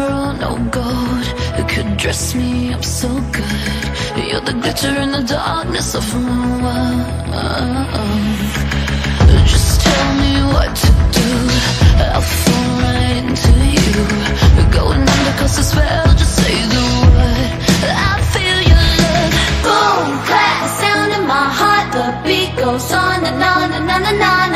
girl, no gold Who could dress me up so good. You're the glitter in the darkness of my world. Just tell me what to do I'll fall right into you. We're going under cause the spell Just say the word. I feel your love. Boom, clap, the sound in my heart. The beat goes on and on and on and on.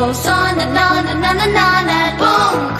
goes on and on and on and on and boom.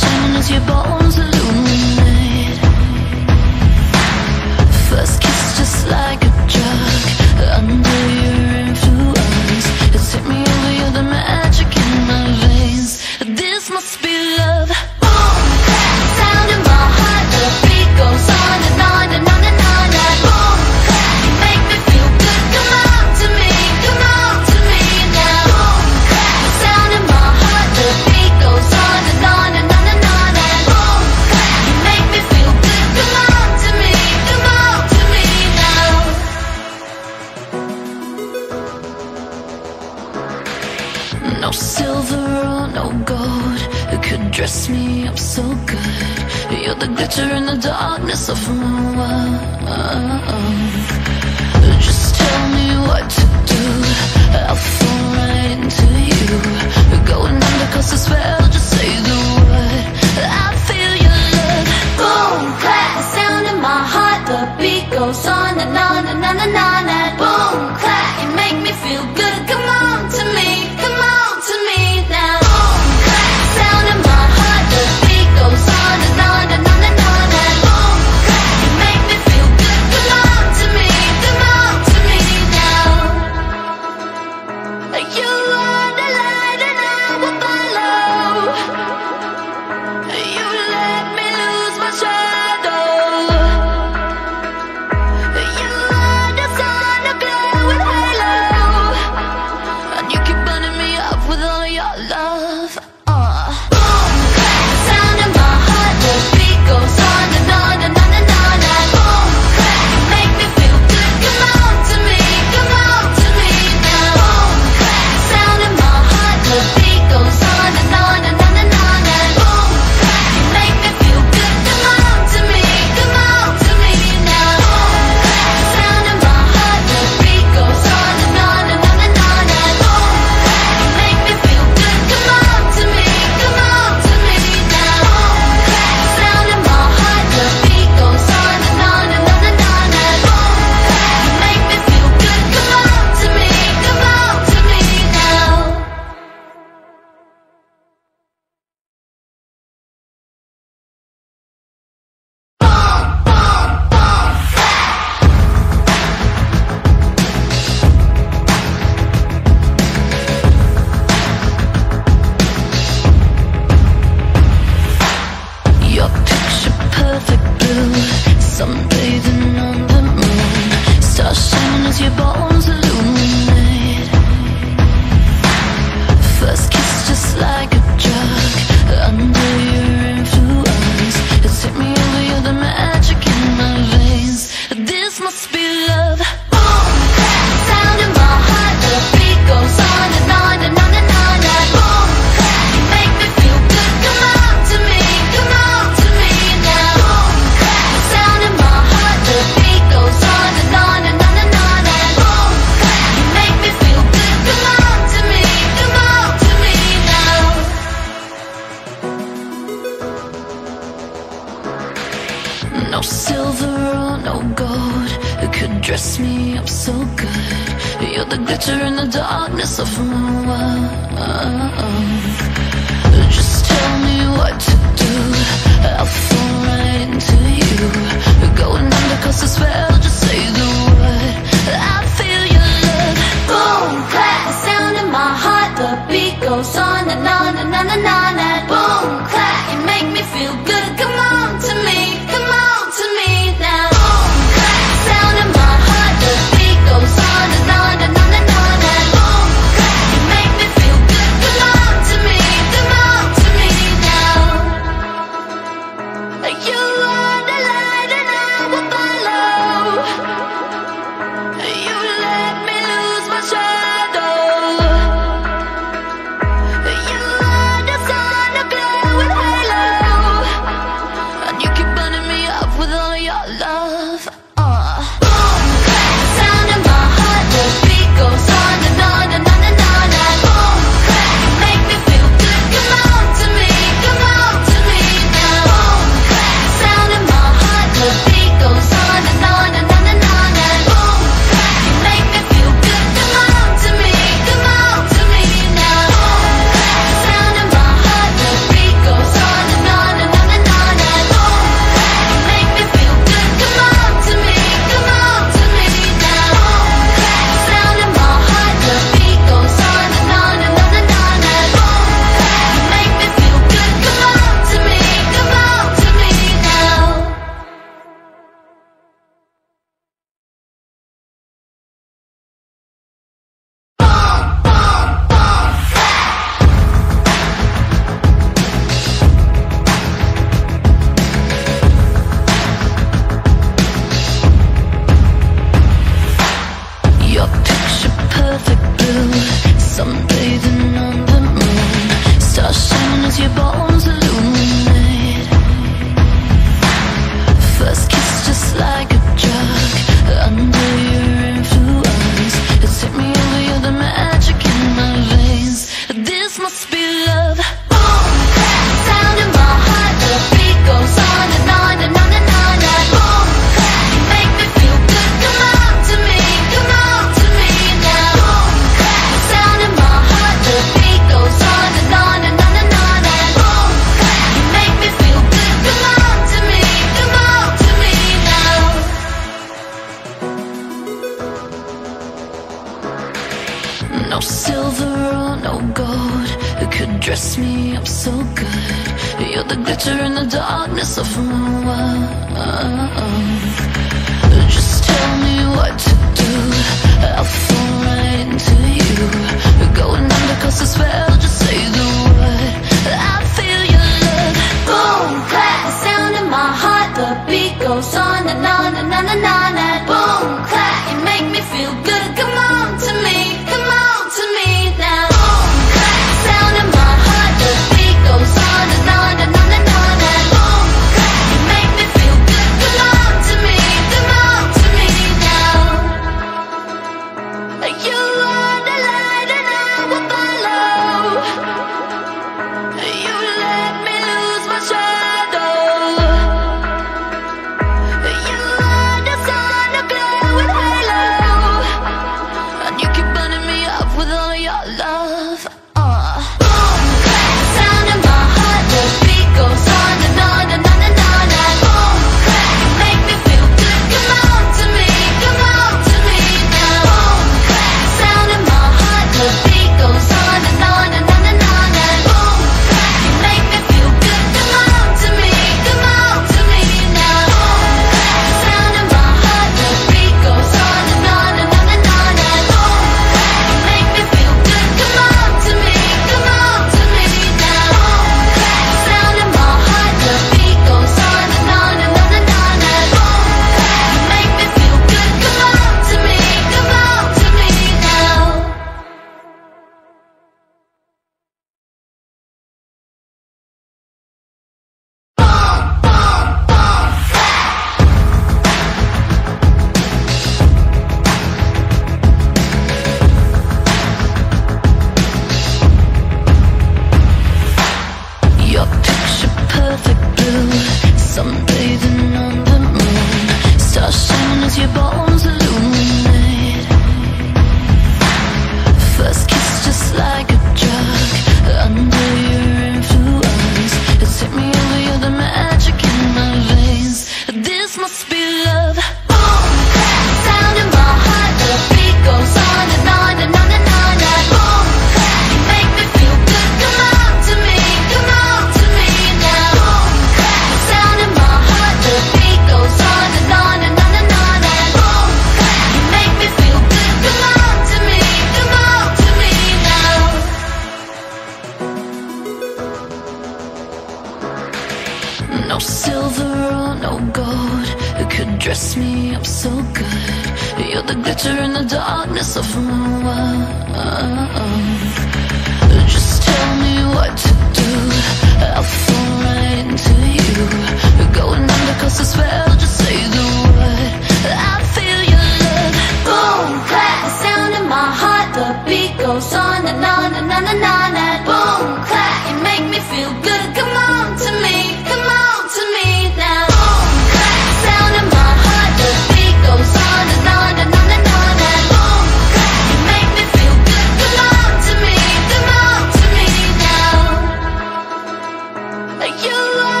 You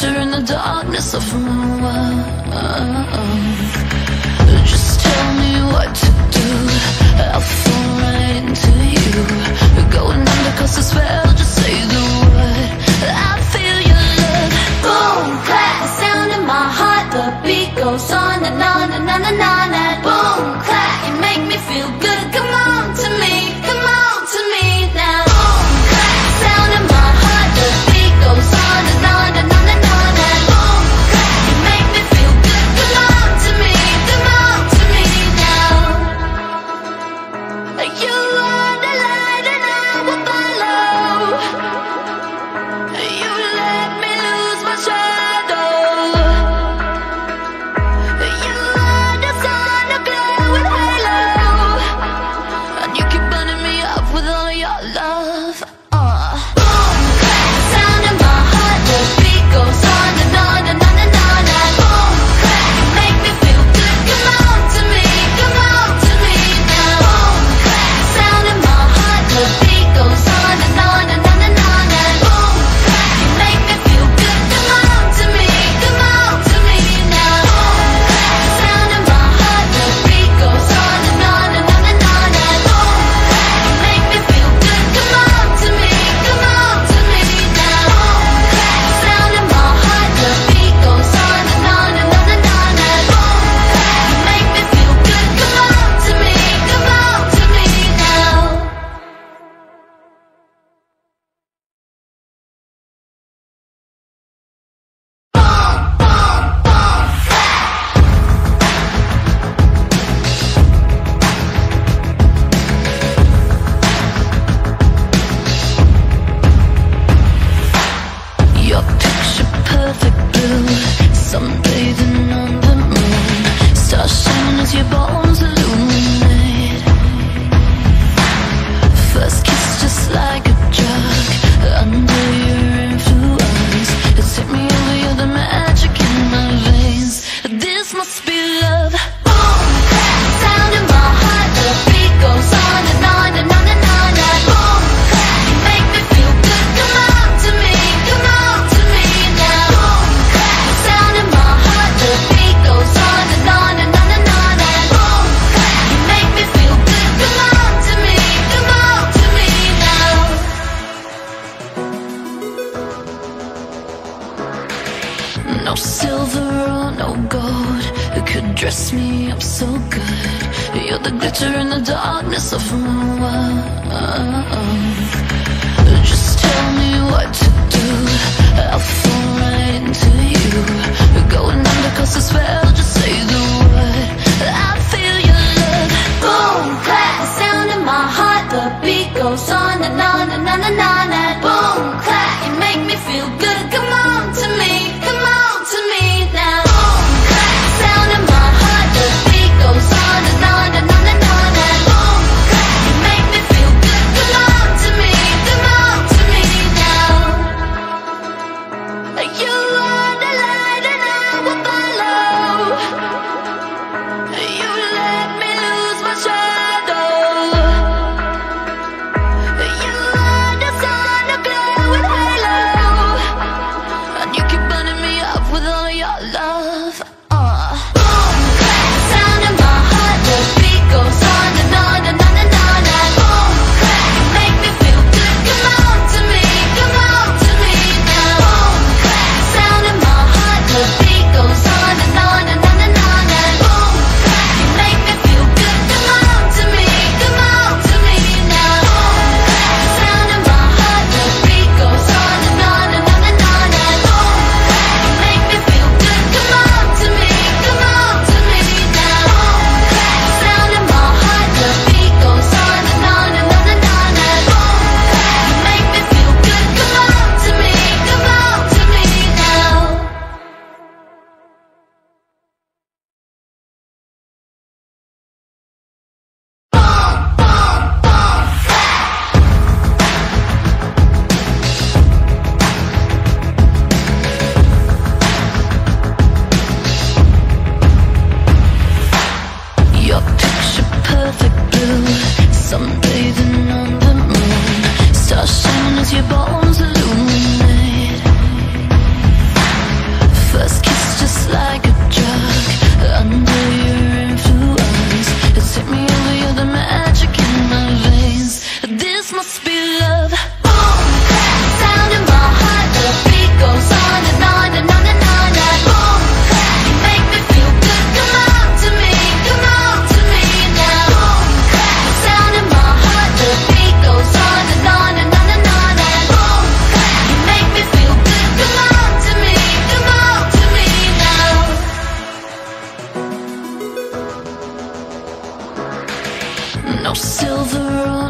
glitter in the darkness of my world.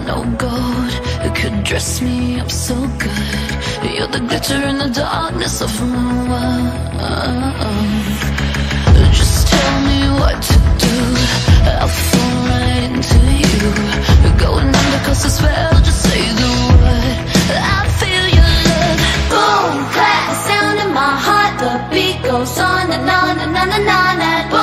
no oh gold could dress me up so good? You're the glitter in the darkness of my world. Just tell me what to do. I'll fall right into you. Going under cause the spell Just say the word. I feel your love. Boom, clap, the sound in my heart. The beat goes on and on and on and on and on.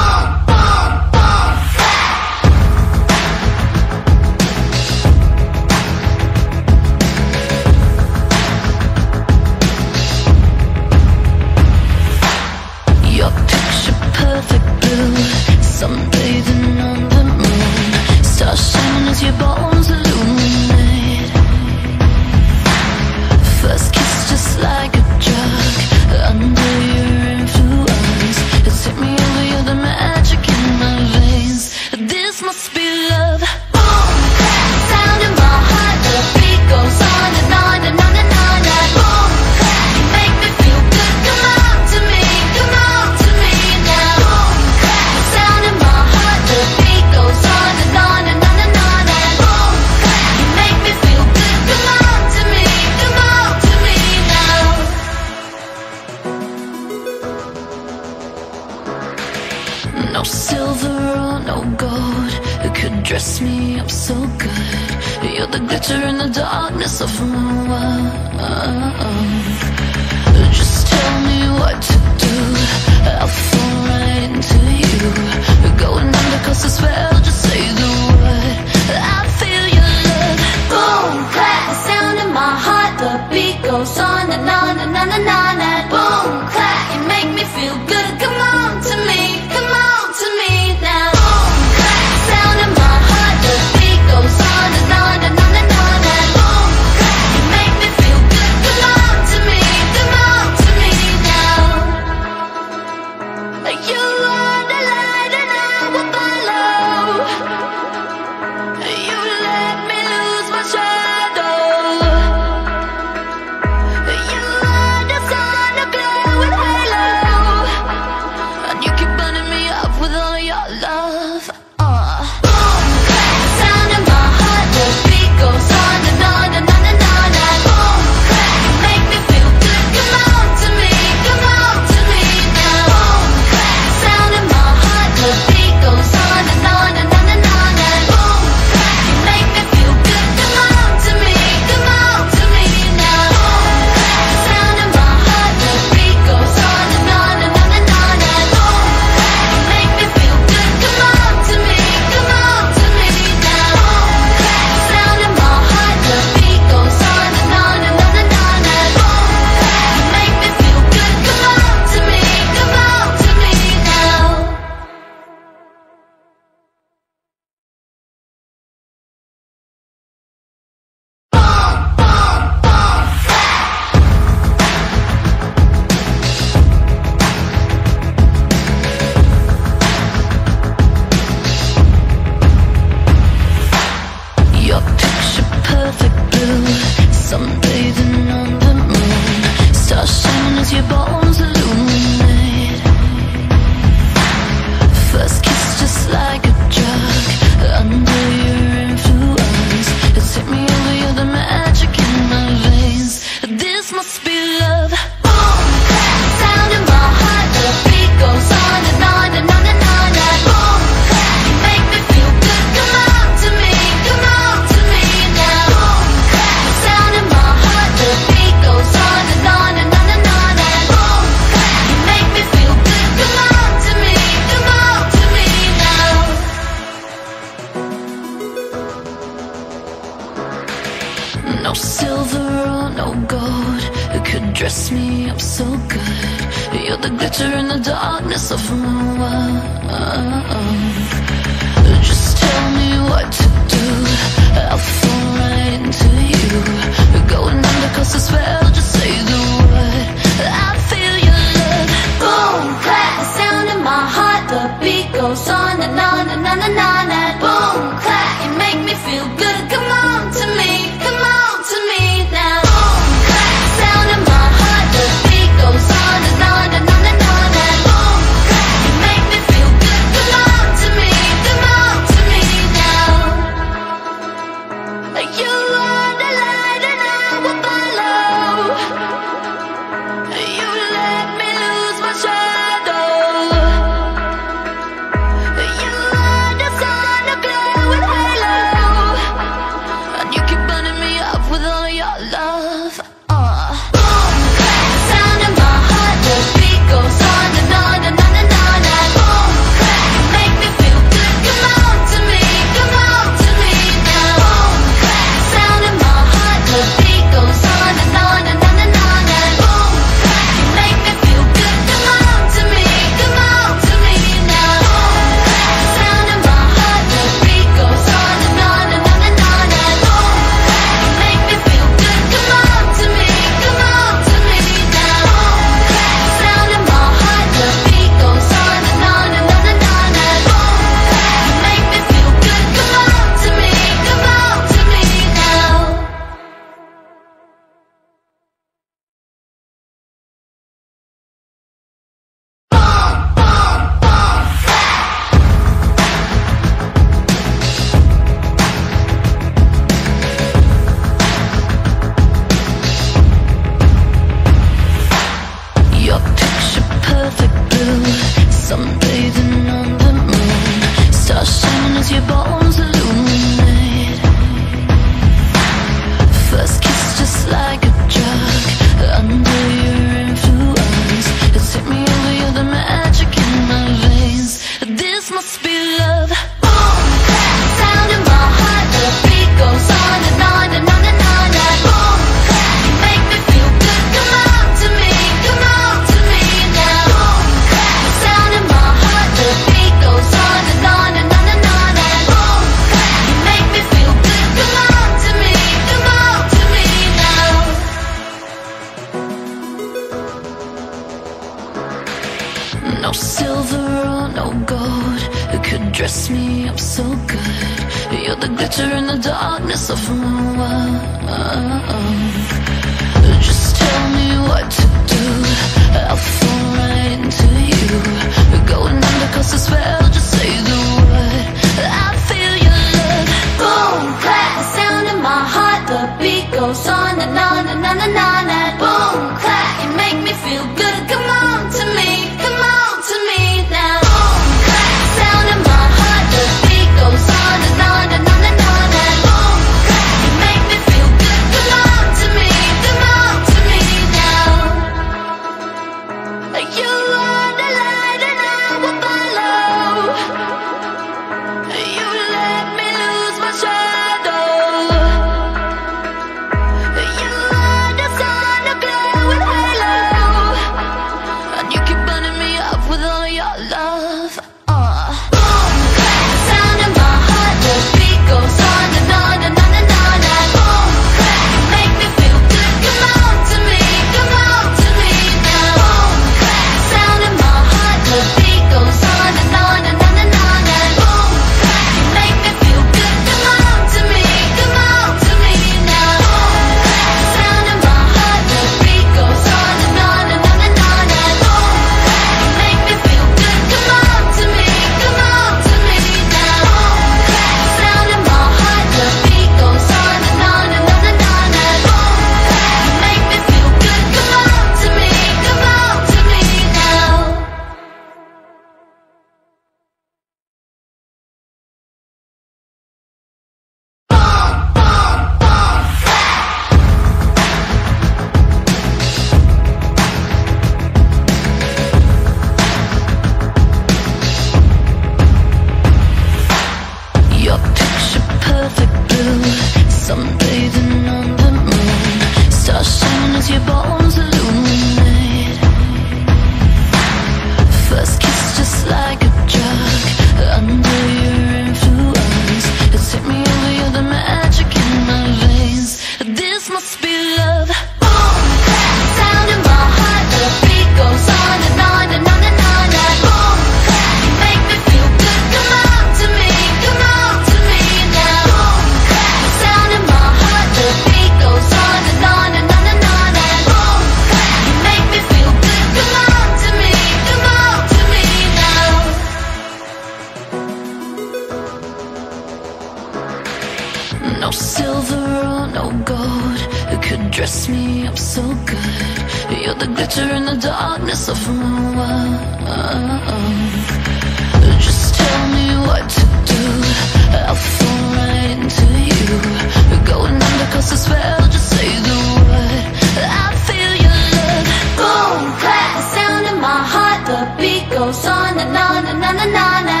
goes on and on and on and on. And on.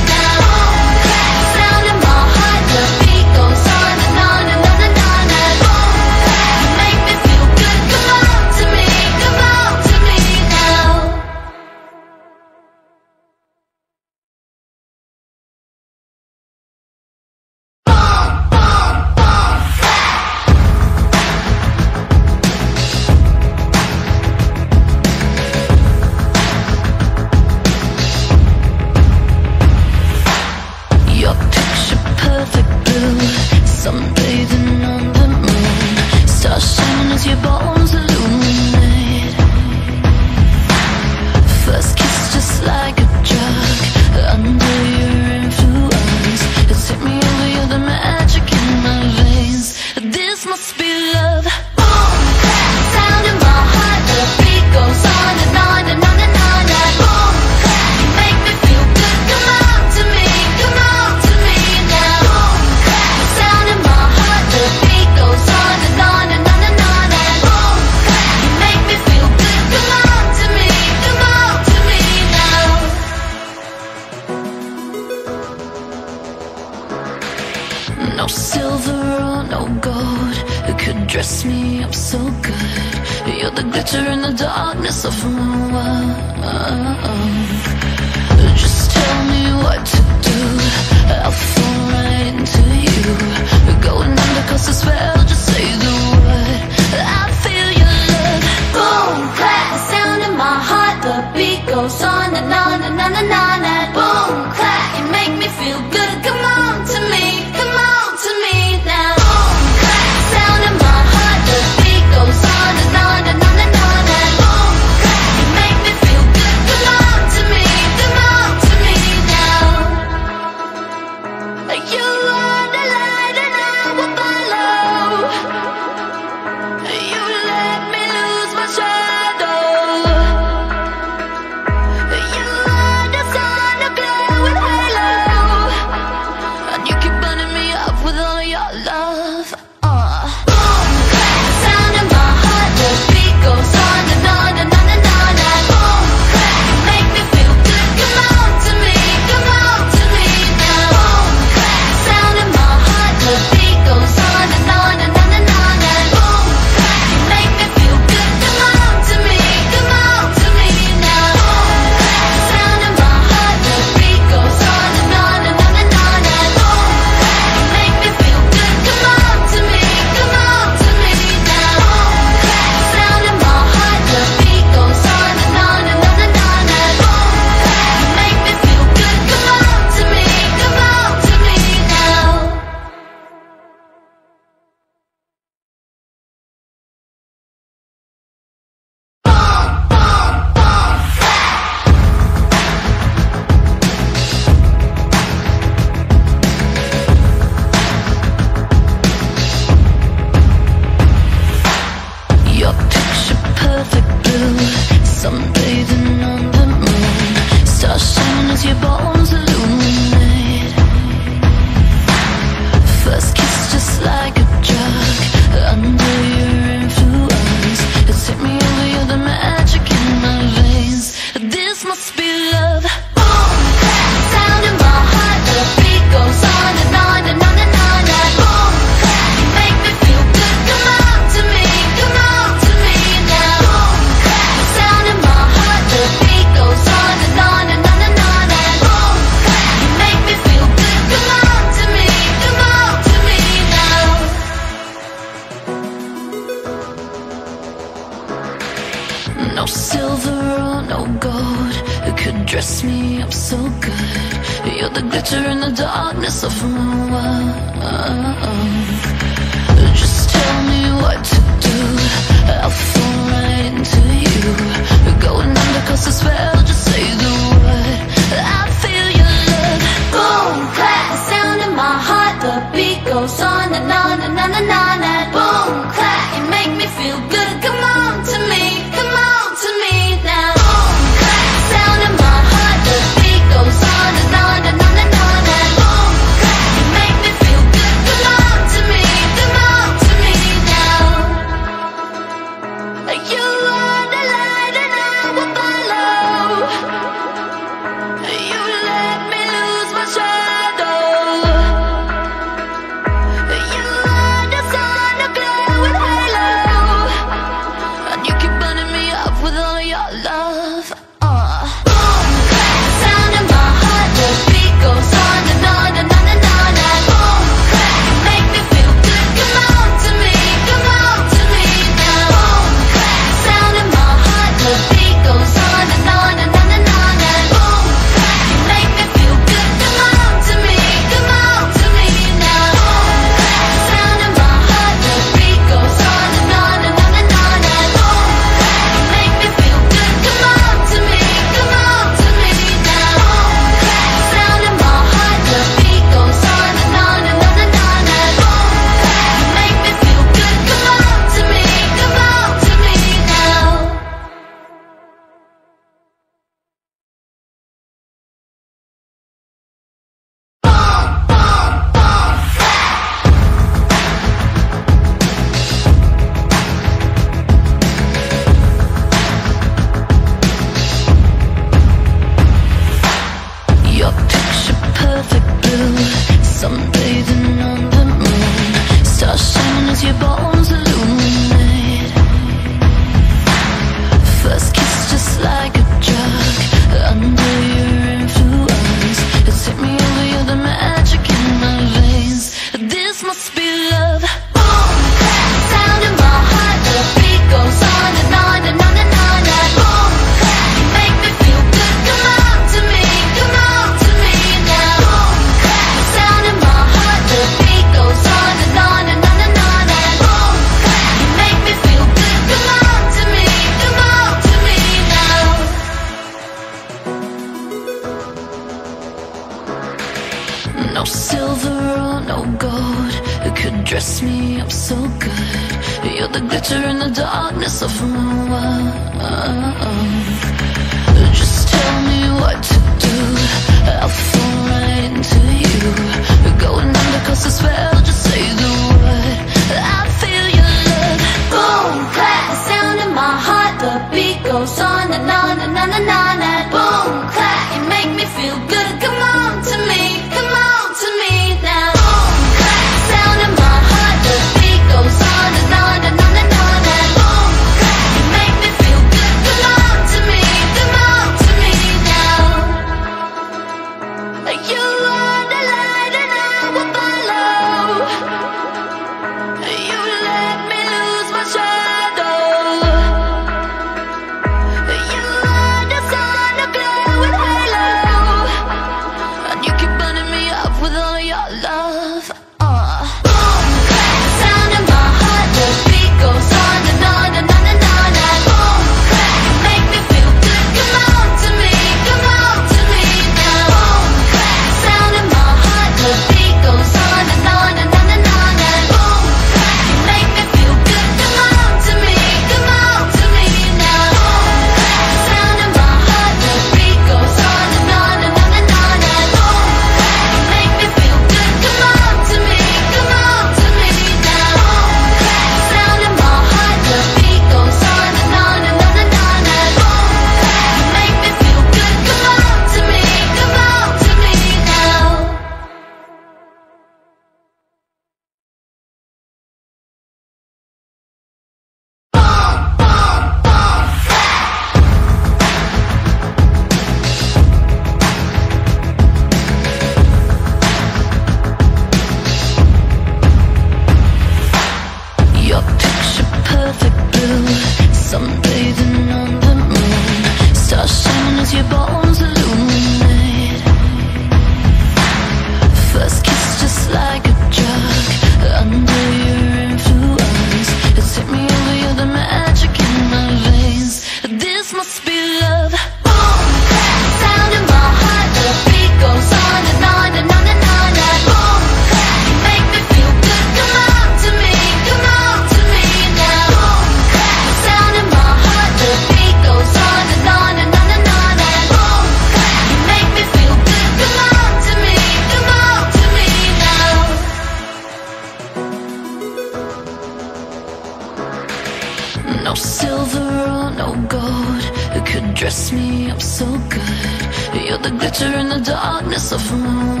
Darkness ah, of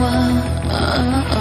ah, ah.